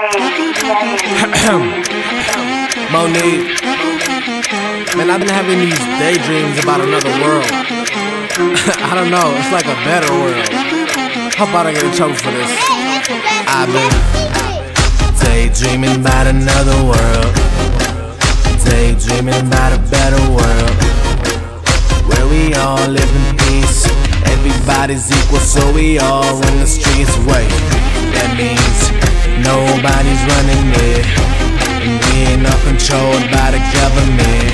Moneeb. Man, I've been having these daydreams about another world. I don't know, it's like a better world. How about I get in trouble for this? I've been daydreaming about another world. Daydreaming about a better world. Where we all live in peace. Everybody's equal, so we all run the streets. Wait, controlled by the government.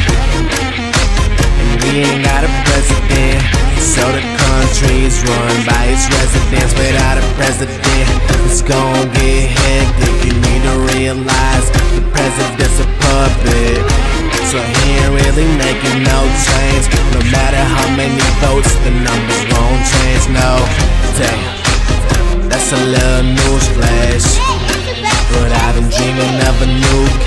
And we ain't got a president, so the country's run by its residents. Without a president, it's gon' get hectic. You need to realize the president's a puppet. So he ain't really making no change. No matter how many votes, the numbers won't change. No, damn, that's a little news flash. But I've been dreaming of a new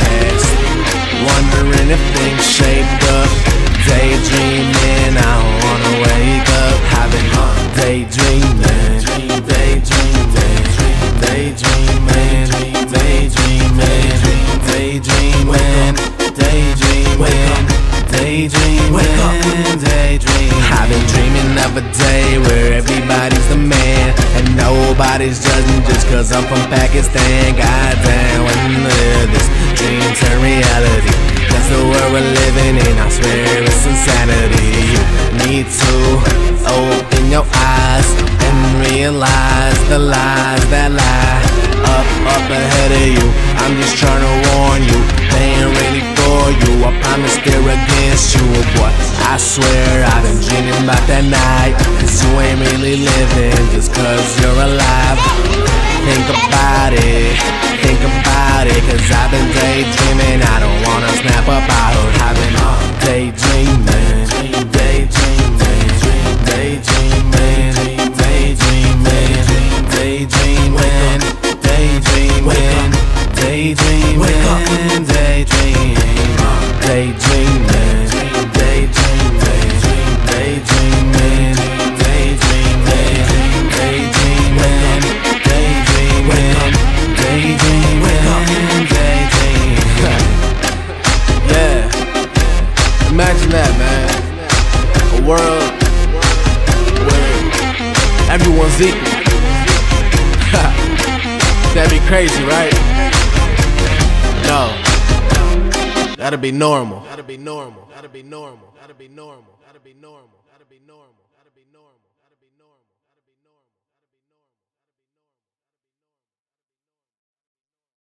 Daydreaming Wake up. Daydreaming. I've been dreaming of a day where everybody's the man And nobody's judging just cause I'm from Pakistan. Goddamn, when this dream turn reality That's the world we're living in, I swear it's insanity. You need to open your eyes and realize the lies that lie Up, up ahead of you, I'm just trying to warn you They ain't really for you, I promise that's true, boy I swear I've been dreaming about that night Cause you ain't really living just cause you're alive Think about it, think about it Cause I've been daydreaming I don't wanna snap a bottle I've been all daydreaming Daydreaming, daydreaming, daydreaming, daydreaming Daydreaming. Daydreaming. Daydreaming. Daydreaming. wake up, daydream, daydream. Everyone's equal That'd be crazy, right? No. That'd be normal. That'd be normal. That'd be normal. That'd be normal. That'd be normal.